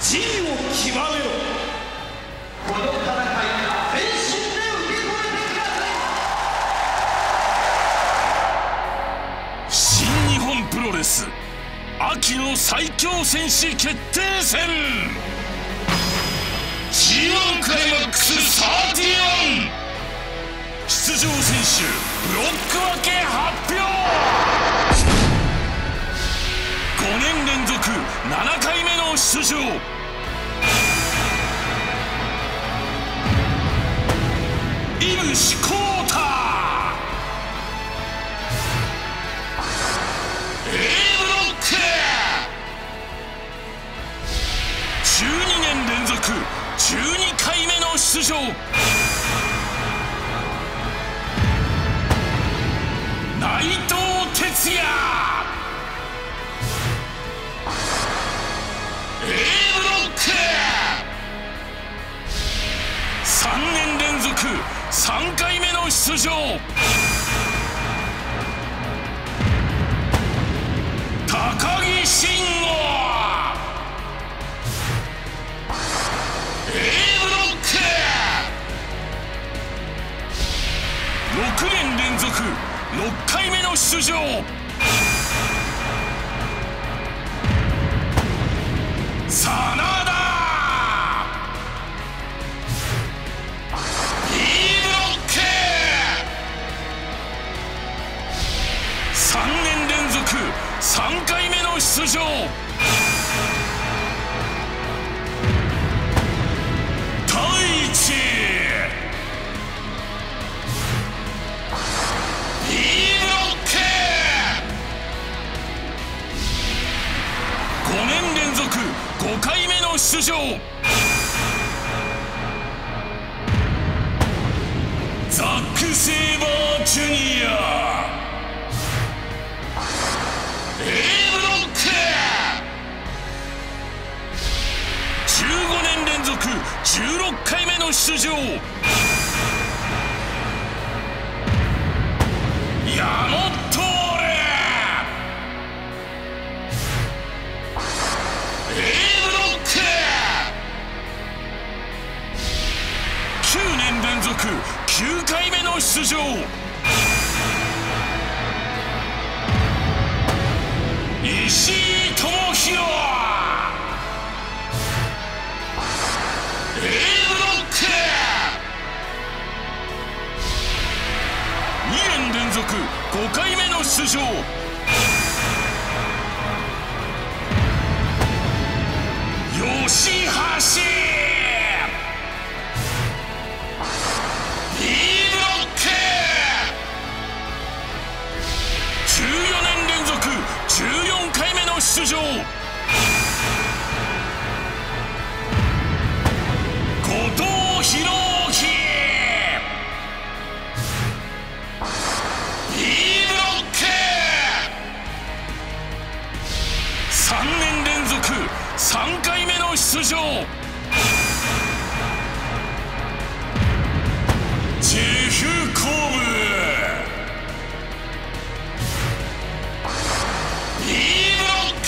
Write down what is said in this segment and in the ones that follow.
地位を極めろ。この戦い全身で受け止めてください新日本プロレス。秋の最強戦士決定戦。G1 クライマックス31出場選手ブロック分け発表。連続7回目の出場。井伏浩太 A ブロック。12年連続12回目の出場。回目の出場真田3年連続3回目の出場出場。ザック・セイバージュニア。A ブロック。15年連続16回目の出場。石井智弘 A ブロック !2 年連続5回目の出場。吉橋ジェフ・コブ B ブロック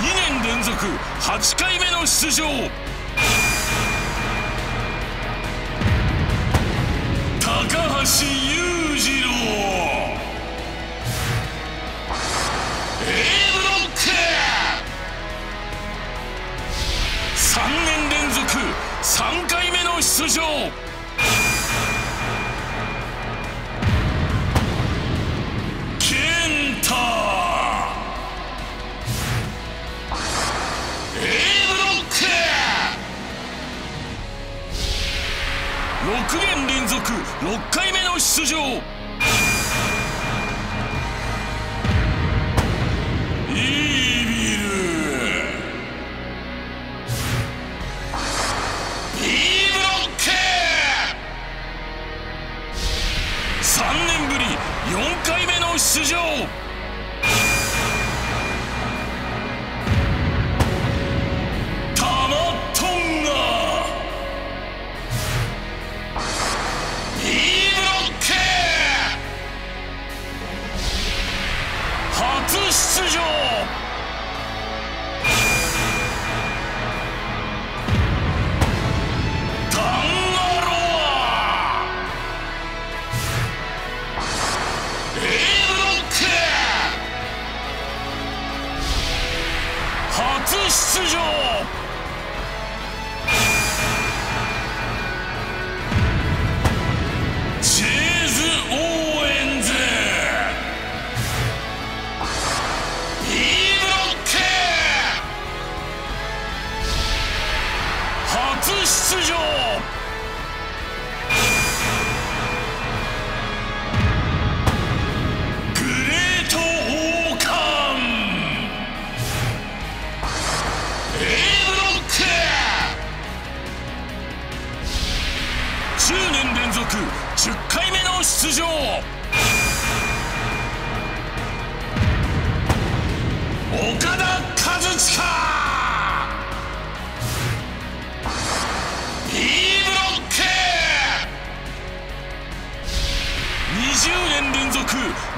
2年連続8回目の出場高橋裕次郎。A ブロック3年連続3回目の出場。健太 A ブロック。6年連続6回目の出場。イー出場。出場。岡田和親。B ブロック。20年連続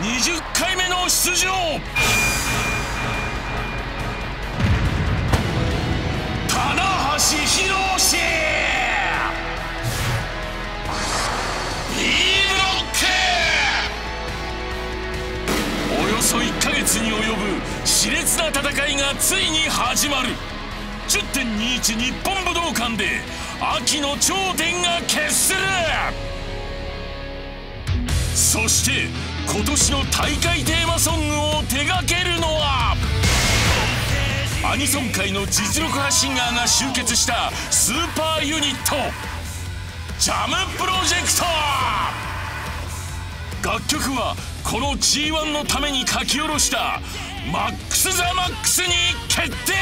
20回目の出場。月に及ぶ熾烈な戦いがついに始まる。10.21日本武道館で秋の頂点が決する。そして今年の大会テーマソングを手掛けるのはアニソン界の実力派シンガーが集結したスーパーユニットジャムプロジェクト。楽曲はこの G1 のために書き下ろしたマックス・ザ・マックスに決定